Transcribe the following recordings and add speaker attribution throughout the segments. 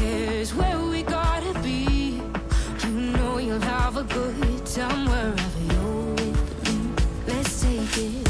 Speaker 1: Who cares where we gotta be? You know you'll have a good time wherever you're with me. Let's take it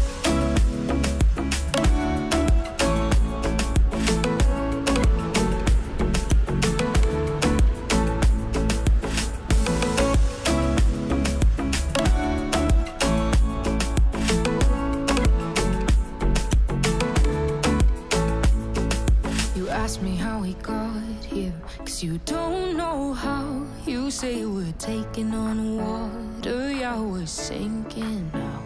Speaker 1: you don't know how. You say we're taking on water, yeah, we're sinking now.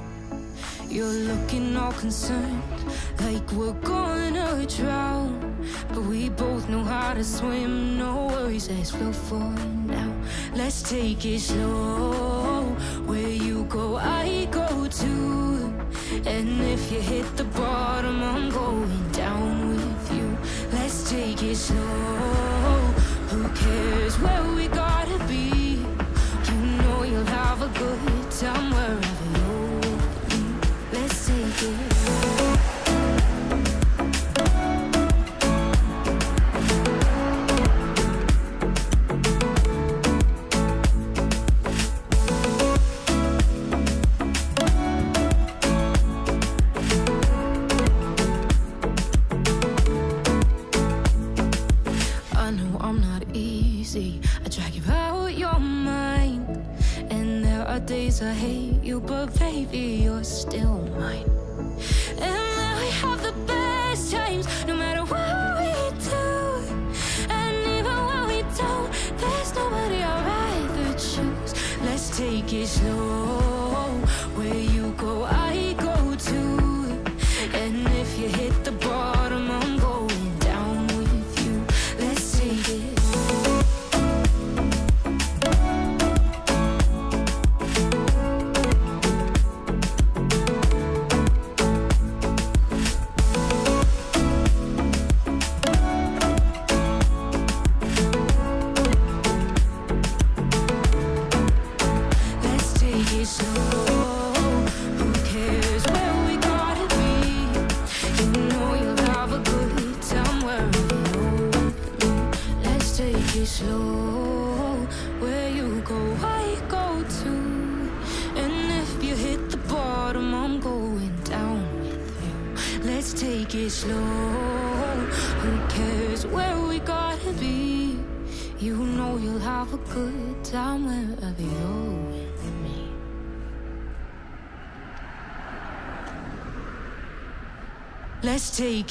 Speaker 1: You're looking all concerned, like we're gonna drown. But we both know how to swim, no worries, let's flow for now. Let's take it slow. Where you go, I go too. And if you hit the bottom, I'm going down with you. Let's take it slow. Who cares where we gotta be? You know you'll have a good time wherever you're. Let's take it. I hate you, but baby, you're still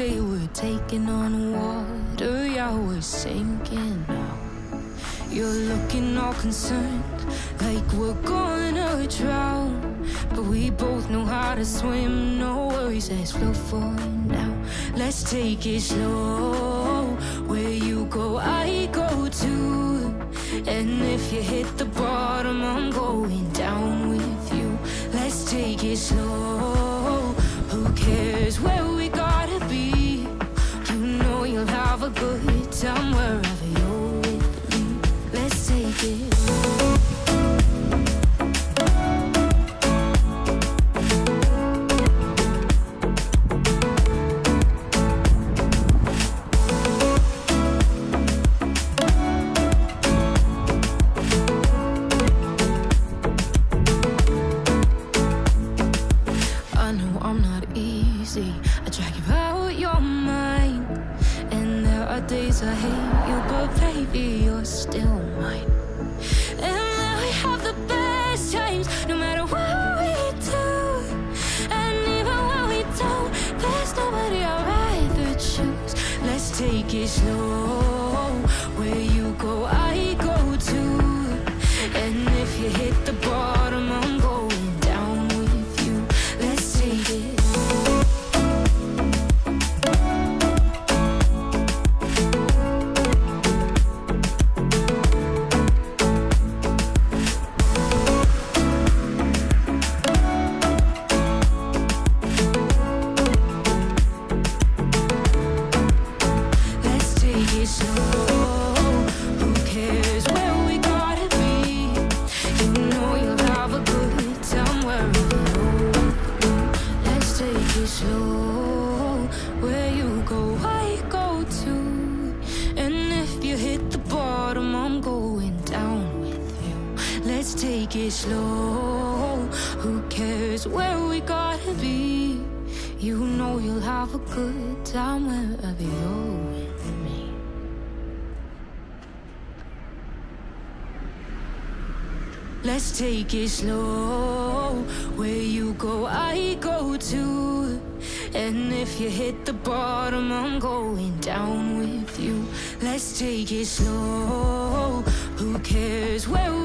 Speaker 1: Say we're taking on water, yeah, we're sinking now. You're looking all concerned, like we're gonna drown. But we both know how to swim, no worries, let's flow for now. Let's take it slow. Where you go, I go too. And if you hit the bottom, I'm going down with you. Let's take it slow. Let's take it slow. Where you go, I go too. And if you hit the bottom, I'm going down with you. Let's take it slow. Who cares where